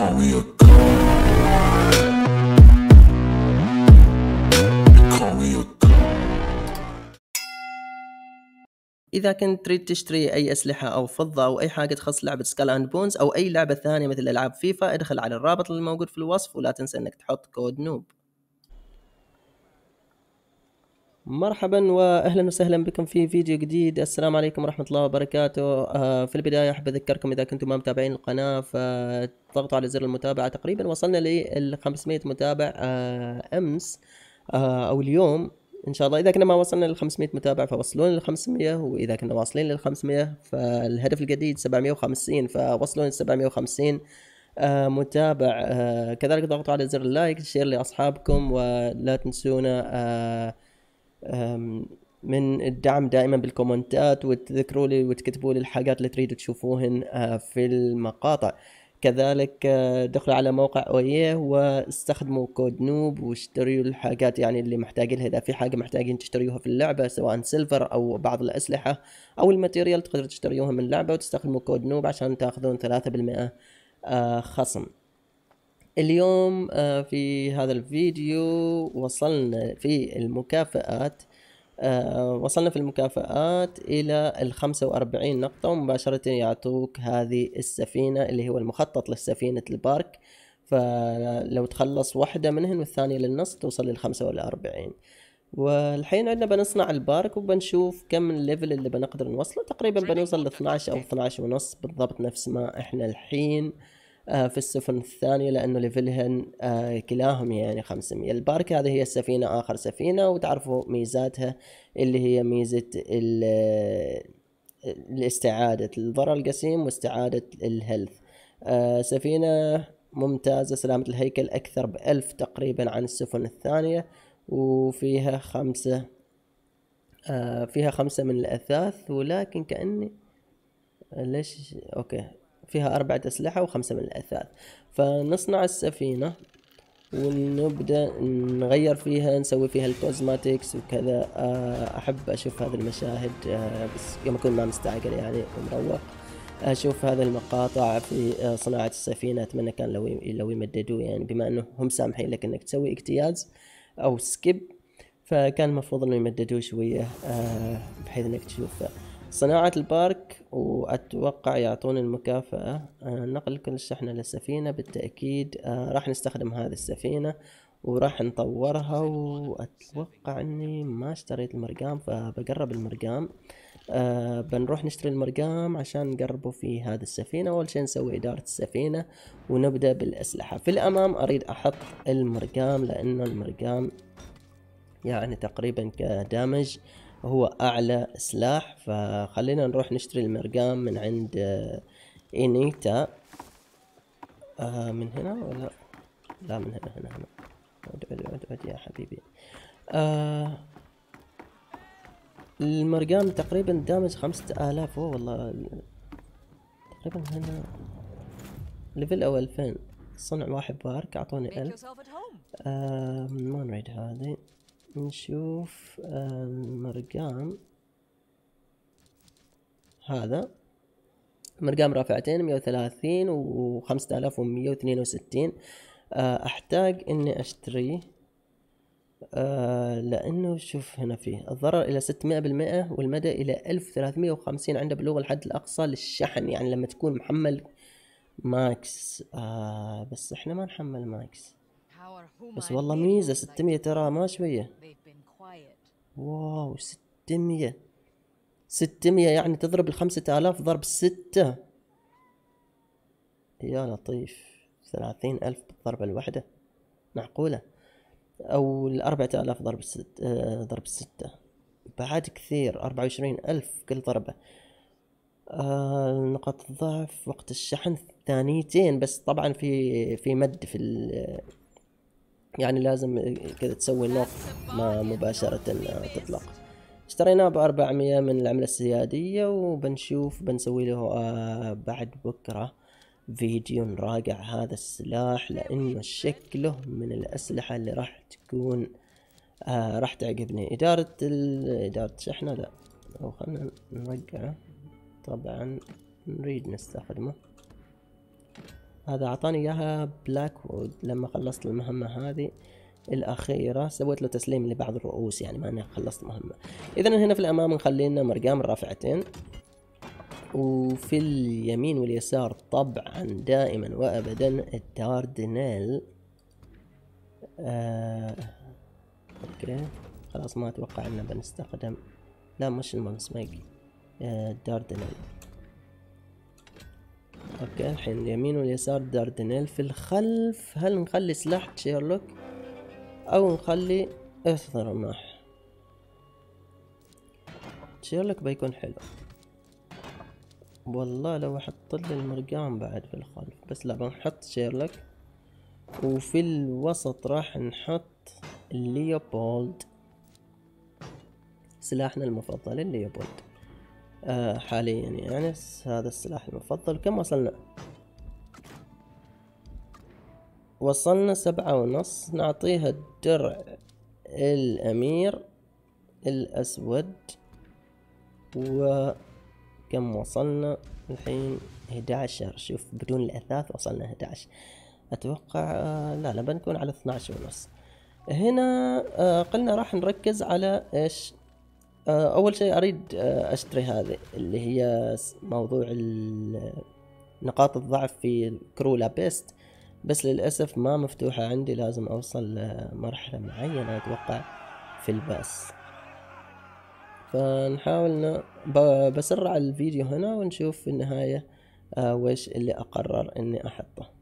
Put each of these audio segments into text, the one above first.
call me a. إذا كنت تريد تشتري أي أسلحة أو فضة أو أي حاجة تخص لعبة Skull and Bones أو أي لعبة ثانية مثل ألعاب فيفا ادخل على الرابط اللي موجود في الوصف ولا تنسى إنك تحط كود نوب مرحبا واهلا وسهلا بكم في فيديو جديد. السلام عليكم ورحمة الله وبركاته. آه، في البداية أحب أذكركم إذا كنتم ما متابعين القناة فضغطوا على زر المتابعة. تقريبا وصلنا لل 500 متابع آه، أمس آه، أو اليوم. إن شاء الله إذا كنا ما وصلنا لل 500 متابع فوصلونا لل 500 وإذا كنا واصلين لل 500 فالهدف الجديد 750 فوصلونا لل 750 آه، متابع. آه، كذلك ضغطوا على زر ال like share لأصحابكم ولا تنسونا آه، الدعم دائما بالكومنتات وتذكروا لي وتكتبوا لي الحاجات اللي تريدوا تشوفوهن آه، في المقاطع. كذلك آه، دخلوا على موقع اويه واستخدموا كود نوب واشتروا الحاجات يعني اللي محتاجين لها. إذا في حاجة محتاجين تشتريوها في اللعبة سواء silver أو بعض الأسلحة أو ال material تقدروا تشتريوها من اللعبة وتستخدموا كود نوب عشان تأخذون 3% آه، خصم. اليوم في هذا الفيديو وصلنا في المكافآت آه، وصلنا في المكافآت إلى الخمسة وأربعين نقطة ومباشرة يعطوك هذه السفينة اللي هو المخطط لسفينة البارك. فلو تخلص واحدة منهن والثانية للنص توصل للخمسة والأربعين والحين عندنا بنصنع البارك وبنشوف كم ال level اللي بنقدر نوصله. تقريبا بنوصل ل 12 أو 12 ونص بالضبط نفس ما إحنا الحين. آه، في السفن الثانية لأنه level هن آه، كلاهم يعني 500 البارك هذه هي السفينة آخر سفينة وتعرفوا ميزاتها اللي هي ميزة ال- الاستعادة الضرر القسيم واستعادة ال health. آه، سفينة ممتازة سلامة الهيكل أكثر بألف تقريبا عن السفن الثانية وفيها خمسة آه، فيها خمسة من الأثاث ولكن كأني ليش؟ OK. فيها أربعة أسلحة وخمسة من الأثاث. فنصنع السفينة ونبدأ نغير فيها نسوي فيها ال cosmetics وكذا. آه، أحب أشوف هذه المشاهد آه، بس يوم أكون ما مستعجل يعني ومروق أشوف هذه المقاطع في آه، صناعة السفينة. أتمنى كان لو لو يمددوا يعني بما أنه هم سامحين لك أنك تسوي اجتياز أو سكيب فكان المفروض إنه يمددوه شوية بحيث إنك تشوف صناعة البارك وأتوقع يعطون المكافأة. آه نقل كل الشحنة للسفينة. بالتأكيد آه راح نستخدم هذه السفينة وراح نطورها. وأتوقع إني ما اشتريت المرقام فبقرب المرقام. آه بنروح نشتري المرقام عشان نقربه في هذه السفينة. أول شيء نسوي إدارة السفينة ونبدأ بالأسلحة. في الأمام أريد أحط المرقام لأنه المرقام يعني تقريبا كدامج هو أعلى سلاح فخلينا نروح نشتري المرقام من عند آه، اينيتا آه من هنا ولا؟ لا من هنا هنا هنا. عد عد عد عد يا حبيبي. آه المرقام تقريبا دامج خمسة آلاف. أوه والله تقريبا هنا. level أو ألفين. صنع واحد بارك أعطوني ألف. آه ما نريد هذه. نشوف آه، المرقام هذا. مرقام رافعتين مية وثلاثين وخمسة آلاف ومية واثنين وستين. أحتاج إني أشتريه آه لأنه شوف هنا فيه. الضرر إلى ستمائة بالمئة والمدى إلى ألف ثلاثمية وخمسين عنده بلوغ الحد الأقصى للشحن يعني لما تكون محمل max. آه بس إحنا ما نحمل max. بس والله ميزة like ستمية this? ترى ما شوية. wow ستمية. ستمية يعني تضرب الخمسة آلاف ضرب ستة. يا لطيف. ثلاثين ألف بالضربة الواحدة معقولة؟ أو الأربعة آلاف ضرب الست آه ضرب الستة بعد كثير أربعة وعشرين ألف كل ضربة. آه نقاط الضعف وقت الشحن ثانيتين. بس طبعا في في مد في ال- يعني لازم كذا تسوي نوك ما مباشرة تطلق. اشتريناه بأربعمية من العملة السيادية وبنشوف بنسوي له آه بعد بكرة فيديو نراجع هذا السلاح لأنه شكله من الأسلحة اللي راح تكون آه راح تعجبني. إدارة إدارة شحنة لا. أو خلنا نرجعه. طبعا نريد نستخدمه. هذا أعطاني إياها Blackwood لما خلصت المهمة هذه الأخيرة. سويت له تسليم لبعض الرؤوس يعني ما أني خلصت مهمة. إذا هنا في الأمام نخلي لنا مرقام الرافعتين. وفي اليمين واليسار طبعا دائما وأبدا الداردنيل. آه... OK. خلاص ما أتوقع أننا بنستخدم. لا مش المنسميك آه... داردنيل. OK الحين اليمين واليسار داردنيل في الخلف. هل نخلي سلاح شيرلوك أو نخلي اثر رماح شيرلوك بيكون حلو. والله لو أحط لي المرقام بعد في الخلف. بس لا بنحط شيرلوك وفي الوسط راح نحط ليوبولد. سلاحنا المفضل الليوبولد آه حاليا يعني. هذا السلاح المفضل. كم وصلنا؟ وصلنا سبعة ونص. نعطيها الدرع الأمير الأسود. وكم وصلنا؟ الحين 11 شوف بدون الأثاث وصلنا 11 أتوقع آه لا لا بنكون على 12 ونص. هنا آه قلنا راح نركز على آه، أول شيء أريد آه، أشتري هذه اللي هي موضوع نقاط الضعف في crew La Peste بس للأسف ما مفتوحة عندي لازم أوصل لمرحلة معينة أتوقع في ال pass فنحاول. بسرع الفيديو هنا ونشوف في النهاية آه وش اللي أقرر إني أحطه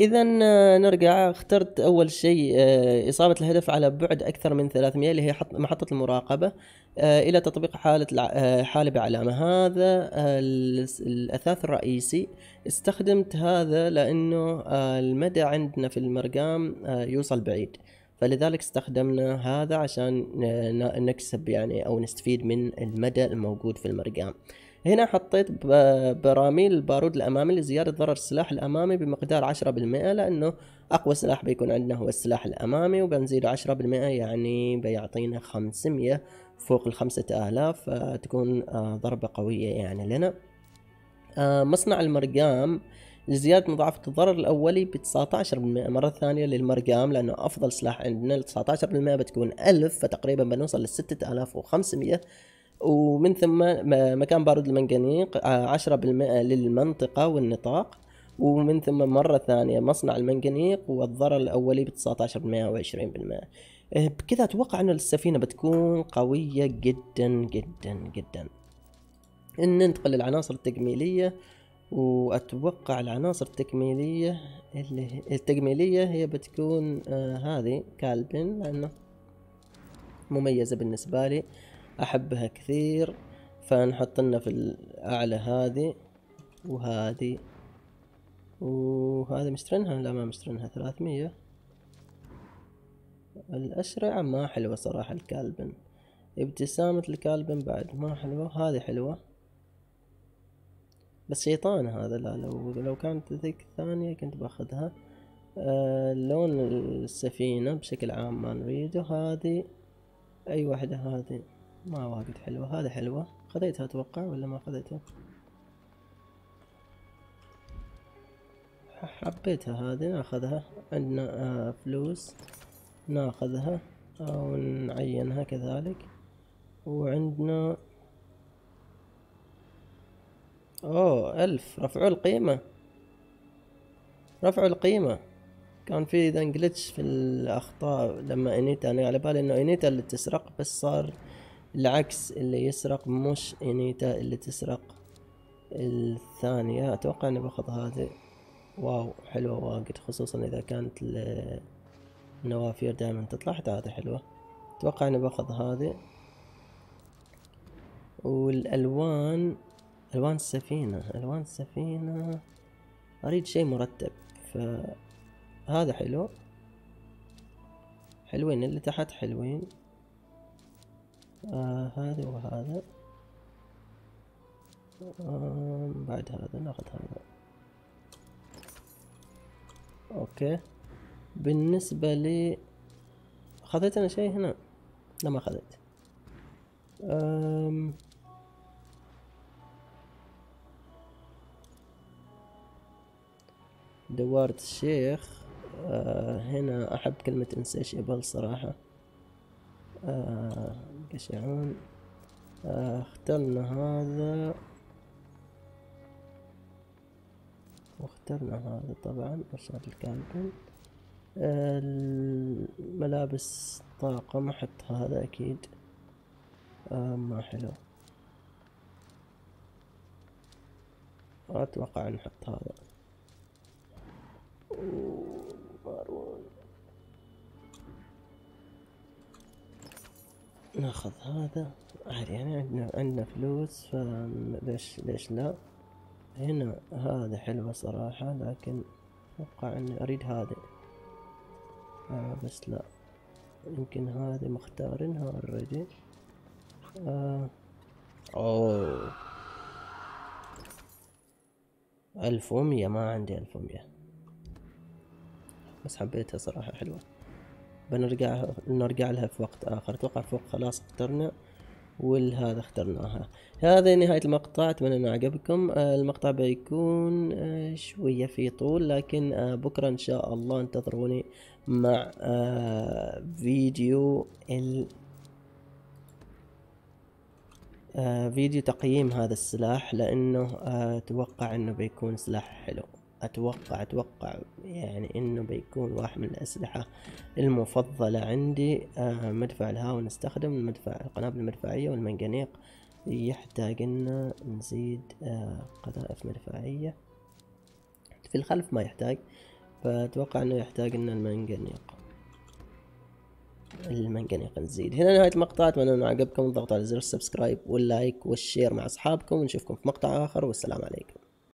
إذا نرجع اخترت أول شيء آه، إصابة الهدف على بعد أكثر من 300 اللي هي حط- محطة المراقبة آه، إلى تطبيق حالة آه، حالة بعلامة. هذا آه، الأثاث الرئيسي استخدمت هذا لأنه آه، المدى عندنا في المرقام آه، يوصل بعيد. فلذلك استخدمنا هذا عشان نكسب يعني أو نستفيد من المدى الموجود في المرقام. هنا حطيت براميل البارود الأمامي لزيادة ضرر السلاح الأمامي بمقدار 10% لأنه أقوى سلاح بيكون عندنا هو السلاح الأمامي وبنزيده 10% يعني بيعطينا 500 فوق ال 5000 فتكون آه، ضربة قوية يعني لنا. آه، مصنع المرقام لزيادة مضاعفة الضرر الأولي ب 19% مرة ثانية للمرقام لأنه أفضل سلاح عندنا ال 19% بتكون 1000 فتقريبا بنوصل ل 6500 ومن ثم مكان بارود المنجنيق آه، 10% للمنطقة والنطاق. ومن ثم مرة ثانية مصنع المنجنيق والضرر الأولي ب 19% و 20% آه، بكذا أتوقع أن السفينة بتكون قوية جدا جدا جدا. ننتقل للعناصر التجميلية وأتوقع العناصر التكميلية اللي التجميلية هي بتكون آه هذه كالبن لأنه مميزة بالنسبة لي. أحبها كثير فنحط لنا في الأعلى هذه وهذه. وهذه مشترينها لا ما مشترينها ثلاثمية. الأشرعة ما حلوة صراحة الكالبن. ابتسامة الكالبن بعد ما حلوة هذه حلوة. بس شيطان هذا. لا لو لو كانت ذيك الثانية كنت باخذها. آه لون السفينة بشكل عام ما نريده. هذه أي واحدة هذه؟ ما واجد حلوة. هذه حلوة. خذيتها أتوقع ولا ما خذيتها؟ حبيتها هذه. ناخذها. عندنا آه فلوس. ناخذها أو نعينها كذلك. وعندنا أوه ألف. رفعوا القيمة. رفعوا القيمة. كان في ذا glitch في الأخطاء لما إنيتا. أنا على بالي إنه إنيتا اللي تسرق بس صار العكس اللي يسرق مش إنيتا اللي تسرق الثانية. أتوقع إني باخذ هذه. wow حلوة واجد خصوصا إذا كانت ال- النوافير دائما تطلع حتى هذه حلوة. أتوقع إني باخذ هذه. والألوان ألوان السفينة ألوان السفينة أريد شيء مرتب فهذا حلو. حلوين اللي تحت حلوين. آه هذا وهذا. بعد هذا ناخذ هذا. أوكي. بالنسبة لي خذيت أنا شيء هنا؟ لا ما خذيت أم... دوارة الشيخ آه هنا أحب كلمة insatiable صراحة. آه قشعون آه اخترنا هذا. واخترنا هذا طبعا إرشاد الكامبين آه الملابس طاقم أحط هذا أكيد. آه ما حلو. أتوقع نحط هذا. مارون ناخذ هذا. عادي يعني عندنا عندنا فلوس فليش ليش لا؟ هنا هذا حلوة صراحة لكن أتوقع إني أريد هذه. آه بس لا. يمكن هذه مختارينها اوريدي آه. أوه. ألف ومية ما عندي ألف ومية. بس حبيتها صراحة حلوة. بنرجع نرجع لها في وقت آخر. أتوقع فوق خلاص اخترنا والهذا اخترناها. هذا نهاية المقطع أتمنى أنه عجبكم. آه، المقطع بيكون آه، شوية في طول لكن آه، بكرة إن شاء الله انتظروني مع فيديو ال فيديو تقييم هذا السلاح لأنه آه، أتوقع أنه بيكون سلاح حلو. أتوقع أتوقع يعني أنه بيكون واحد من الأسلحة المفضلة عندي آه، مدفع الهاون نستخدم المدفع القنابل المدفعية والمنجنيق يحتاج لنا نزيد آه، قذائف مدفعية. في الخلف ما يحتاج فأتوقع أنه يحتاج لنا المنجنيق المنجنيق نزيد. هنا نهاية المقطع أتمنى أنه عجبكم الضغط على زر ال subscribe وال like وال share مع أصحابكم ونشوفكم في مقطع آخر والسلام عليكم.